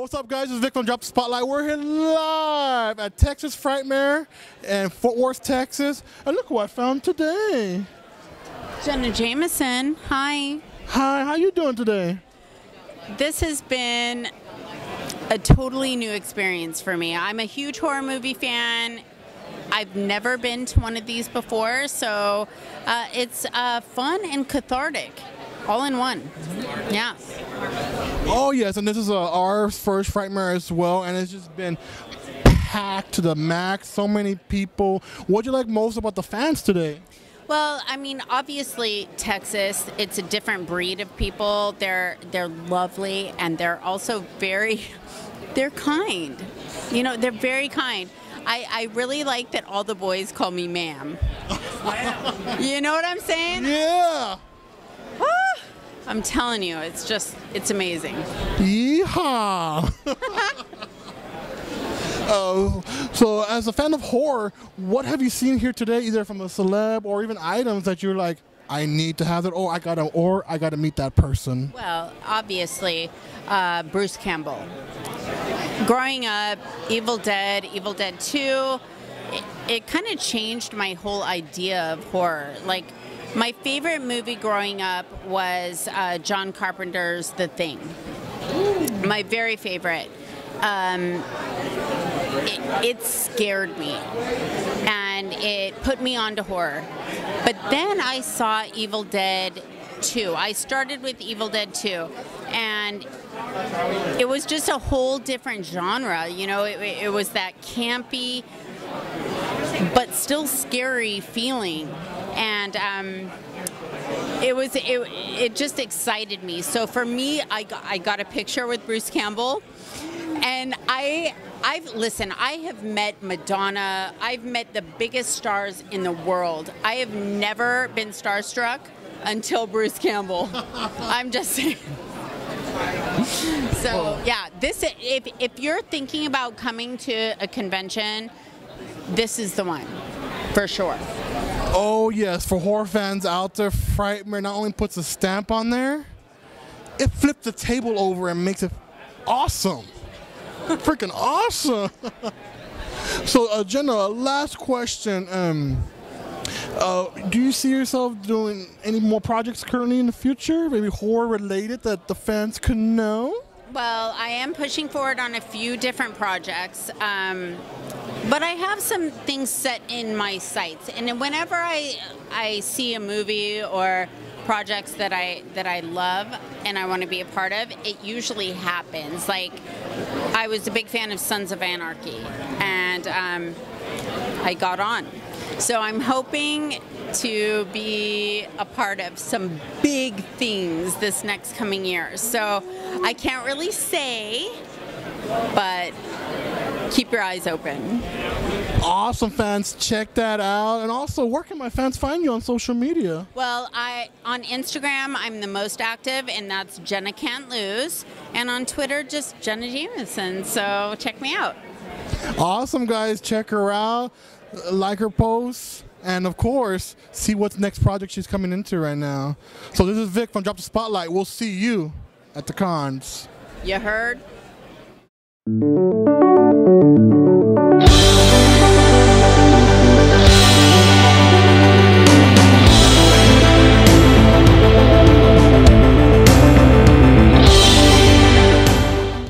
What's up, guys? It's Vic from Drop the Spotlight. We're here live at Texas Frightmare in Fort Worth, Texas. And look who I found today. Jenna Jameson. Hi. Hi, how you doing today? This has been a totally new experience for me. I'm a huge horror movie fan. I've never been to one of these before, so uh, it's uh, fun and cathartic, all in one. Yeah. Oh yes, and this is uh, our first Frightmare as well, and it's just been packed to the max. So many people. What do you like most about the fans today? Well, I mean, obviously Texas, it's a different breed of people. They're they're lovely and they're also very they're kind. You know, they're very kind. I, I really like that all the boys call me ma'am. you know what I'm saying? Yeah. I'm telling you, it's just it's amazing. Yeehaw! Oh, so as a fan of horror, what have you seen here today, either from a celeb or even items that you're like, I need to have that, or I gotta, or I gotta meet that person? Well, obviously, uh, Bruce Campbell. Growing up, Evil Dead, Evil Dead 2, it, it kind of changed my whole idea of horror. Like, my favorite movie growing up was uh, John Carpenter's The Thing. My very favorite. Um, it, it scared me and it put me onto horror. But then I saw Evil Dead 2. I started with Evil Dead 2 and it was just a whole different genre. You know, it, it was that campy but still scary feeling. And um, it was it, it just excited me. So for me, I got, I got a picture with Bruce Campbell, and I I've listen. I have met Madonna. I've met the biggest stars in the world. I have never been starstruck until Bruce Campbell. I'm just saying. So yeah, this if if you're thinking about coming to a convention, this is the one for sure. Oh yes, for horror fans out there, Frightmare not only puts a stamp on there, it flips the table over and makes it awesome. Freaking awesome. so, uh, Jenna, last question. Um, uh, do you see yourself doing any more projects currently in the future, maybe horror related that the fans could know? Well, I am pushing forward on a few different projects, um, but I have some things set in my sights. And whenever I I see a movie or projects that I that I love and I want to be a part of, it usually happens. Like I was a big fan of Sons of Anarchy, and um, I got on. So I'm hoping to be a part of some big things this next coming year. So I can't really say, but keep your eyes open. Awesome fans, check that out. And also, where can my fans find you on social media? Well, I on Instagram I'm the most active, and that's Jenna Can't Lose, and on Twitter just Jenna Jameson. So check me out. Awesome, guys. Check her out, like her posts, and of course, see what's next project she's coming into right now. So this is Vic from Drop the Spotlight. We'll see you at the cons. You heard?